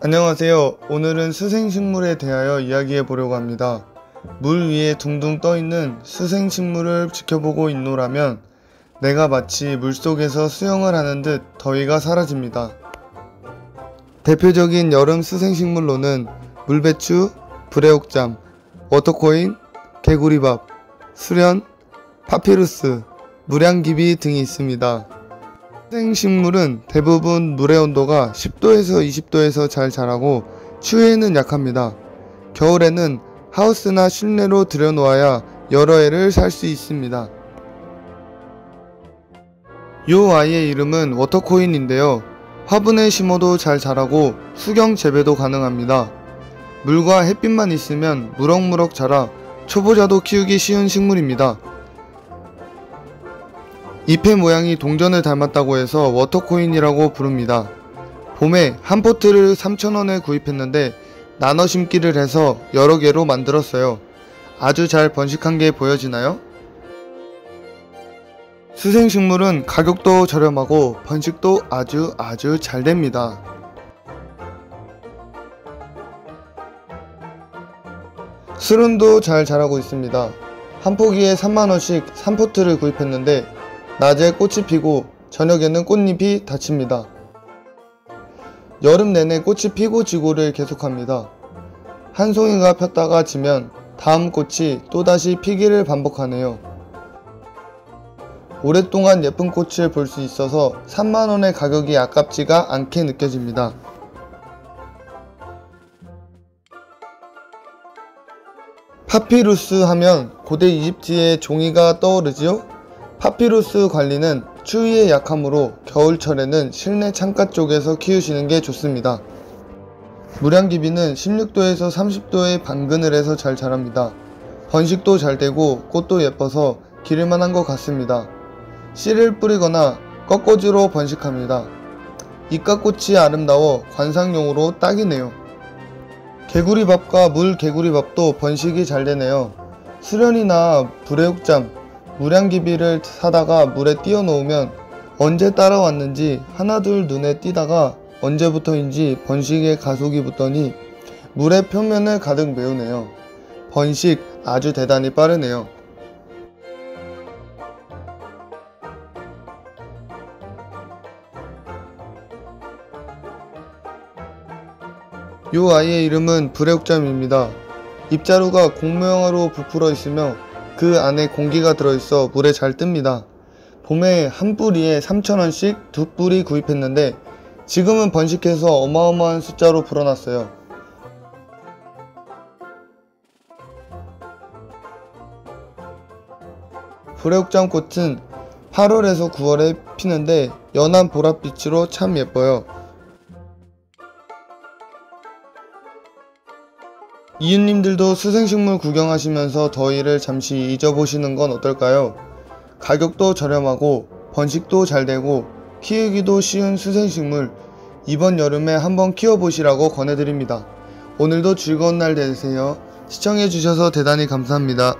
안녕하세요. 오늘은 수생식물에 대하여 이야기해 보려고 합니다. 물 위에 둥둥 떠 있는 수생식물을 지켜보고 있노라면 내가 마치 물 속에서 수영을 하는 듯 더위가 사라집니다. 대표적인 여름 수생식물로는 물배추, 부레옥잠, 워터코인, 개구리밥, 수련, 파피루스, 물양귀비 등이 있습니다. 생식물은 대부분 물의 온도가 10도에서 20도에서 잘 자라고 추위에는 약합니다. 겨울에는 하우스나 실내로 들여놓아야 여러 해를 살 수 있습니다. 요 아이의 이름은 워터코인인데요. 화분에 심어도 잘 자라고 수경 재배도 가능합니다. 물과 햇빛만 있으면 무럭무럭 자라 초보자도 키우기 쉬운 식물입니다. 잎의 모양이 동전을 닮았다고 해서 워터코인이라고 부릅니다. 봄에 한 포트를 3,000원에 구입했는데 나눠 심기를 해서 여러 개로 만들었어요. 아주 잘 번식한 게 보여지나요? 수생식물은 가격도 저렴하고 번식도 아주 아주 잘 됩니다. 수른도 잘 자라고 있습니다. 한 포기에 3만원씩 3포트를 구입했는데 낮에 꽃이 피고 저녁에는 꽃잎이 닫힙니다. 여름 내내 꽃이 피고 지고를 계속합니다. 한 송이가 폈다가 지면 다음 꽃이 또다시 피기를 반복하네요. 오랫동안 예쁜 꽃을 볼 수 있어서 3만원의 가격이 아깝지가 않게 느껴집니다. 파피루스 하면 고대 이집트의 종이가 떠오르지요? 파피루스 관리는 추위에 약하므로 겨울철에는 실내 창가 쪽에서 키우시는 게 좋습니다. 무량기비는 16도에서 30도의 반그늘에서 잘 자랍니다. 번식도 잘 되고 꽃도 예뻐서 기를만한 것 같습니다. 씨를 뿌리거나 꺾꽂이로 번식합니다. 이까꽃이 아름다워 관상용으로 딱이네요. 개구리밥과 물 개구리밥도 번식이 잘 되네요. 수련이나 불애육잠, 무량기비를 사다가 물에 띄워 놓으면 언제 따라왔는지 하나둘 눈에 띄다가 언제부터인지 번식에 가속이 붙더니 물의 표면을 가득 메우네요. 번식 아주 대단히 빠르네요. 요 아이의 이름은 불애옥잠입니다. 입자루가 공모형으로 부풀어 있으며 그 안에 공기가 들어있어 물에 잘 뜹니다. 봄에 한 뿌리에 3,000원씩 두 뿌리 구입했는데 지금은 번식해서 어마어마한 숫자로 불어났어요. 불애옥잠 꽃은 8월에서 9월에 피는데 연한 보랏빛으로 참 예뻐요. 이웃님들도 수생식물 구경하시면서 더위를 잠시 잊어보시는 건 어떨까요? 가격도 저렴하고 번식도 잘 되고 키우기도 쉬운 수생식물 이번 여름에 한번 키워보시라고 권해드립니다. 오늘도 즐거운 날 되세요. 시청해주셔서 대단히 감사합니다.